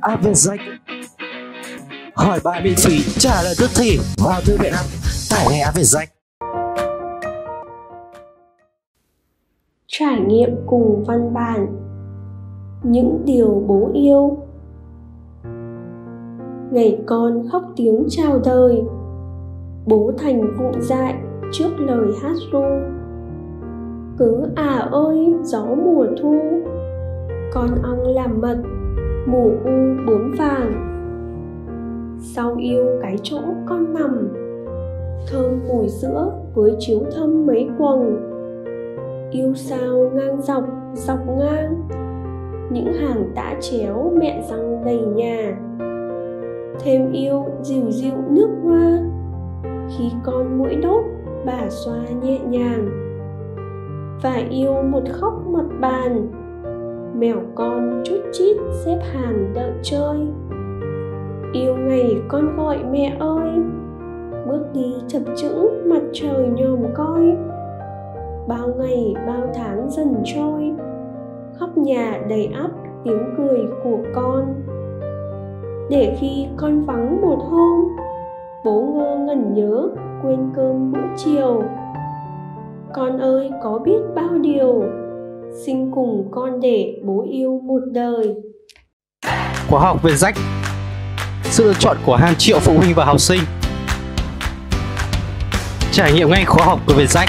áp về danh hỏi bài miễn phí, trả lời tức thì vào thư viện app tải ngay áp về danh trải nghiệm cùng văn bản. Những điều bố yêu. Ngày con khóc tiếng chào đời. Bố thành vụng dại trước lời hát ru. Cứ à ơi, gió mùa thu. Con ong làm mật mù u bướm vàng. Sau yêu cái chỗ con nằm, thơm mùi sữa với chiếu thâm mấy quầng. Yêu sao ngang dọc dọc ngang, những hàng tã chéo mẹ răng đầy nhà. Thêm yêu dịu dịu nước hoa, khi con mũi đốt bà xoa nhẹ nhàng. Và yêu một khóc mặt bàn mèo con chút chít xếp hàng đợi chơi. Yêu ngày con gọi mẹ ơi. Bước đi chập chững, mặt trời nhòm coi. Bao ngày, bao tháng dần trôi. Khắp nhà đầy ắp tiếng cười của con. Để khi con vắng một hôm, bố ngơ ngẩn nhớ, quên cơm bữa chiều. Con ơi, có biết bao điều xin cùng con để bố yêu một đời. Khóa học về rách, sự lựa chọn của hàng triệu phụ huynh và học sinh. Trải nghiệm ngay khóa học của Vietjet